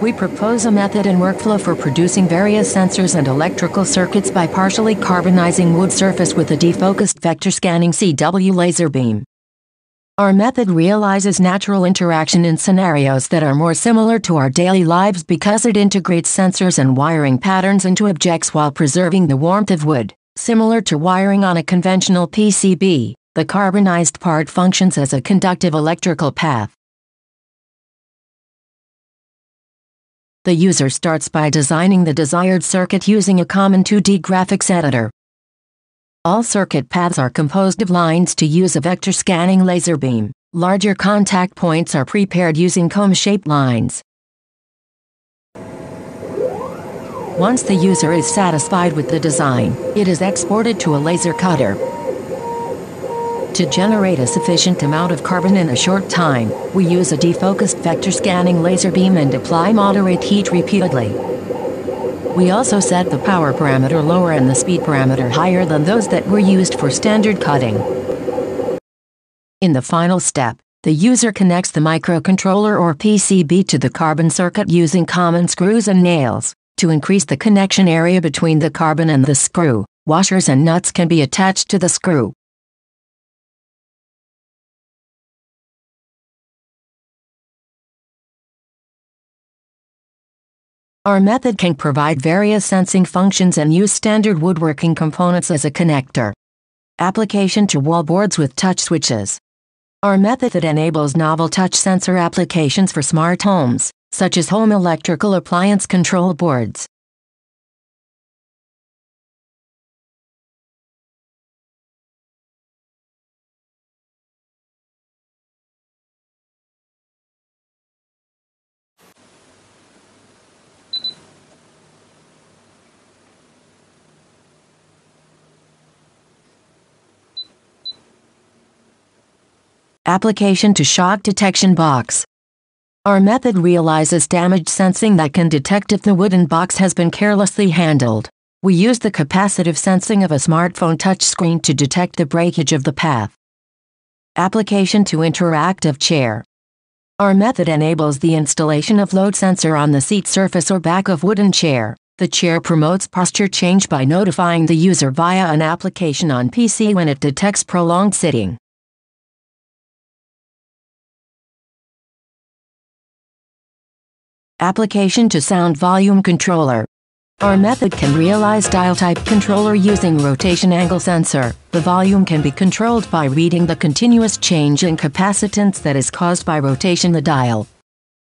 We propose a method and workflow for producing various sensors and electrical circuits by partially carbonizing wood surface with a defocused vector scanning CW laser beam. Our method realizes natural interaction in scenarios that are more similar to our daily lives because it integrates sensors and wiring patterns into objects while preserving the warmth of wood. Similar to wiring on a conventional PCB, the carbonized part functions as a conductive electrical path. The user starts by designing the desired circuit using a common 2D graphics editor. All circuit paths are composed of lines to use a vector scanning laser beam. Larger contact points are prepared using comb-shaped lines. Once the user is satisfied with the design, it is exported to a laser cutter. To generate a sufficient amount of carbon in a short time, we use a defocused vector scanning laser beam and apply moderate heat repeatedly. We also set the power parameter lower and the speed parameter higher than those that were used for standard cutting. In the final step, the user connects the microcontroller or PCB to the carbon circuit using common screws and nails. To increase the connection area between the carbon and the screw, washers and nuts can be attached to the screw. Our method can provide various sensing functions and use standard woodworking components as a connector. Application to wallboards with touch switches. Our method that enables novel touch sensor applications for smart homes, such as home electrical appliance control boards. Application to shock detection box. Our method realizes damage sensing that can detect if the wooden box has been carelessly handled. We use the capacitive sensing of a smartphone touchscreen to detect the breakage of the path. Application to interactive chair. Our method enables the installation of load sensor on the seat surface or back of wooden chair. The chair promotes posture change by notifying the user via an application on PC when it detects prolonged sitting. Application to sound volume controller. Our method can realize dial type controller using rotation angle sensor. The volume can be controlled by reading the continuous change in capacitance that is caused by rotation the dial.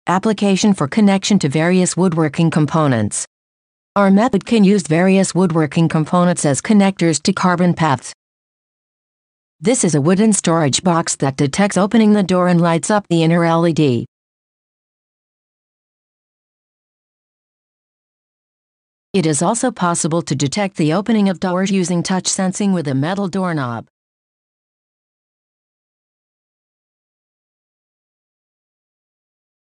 Application for connection to various woodworking components. Our method can use various woodworking components as connectors to carbon paths. This is a wooden storage box that detects opening the door and lights up the inner LED. It is also possible to detect the opening of doors using touch sensing with a metal doorknob.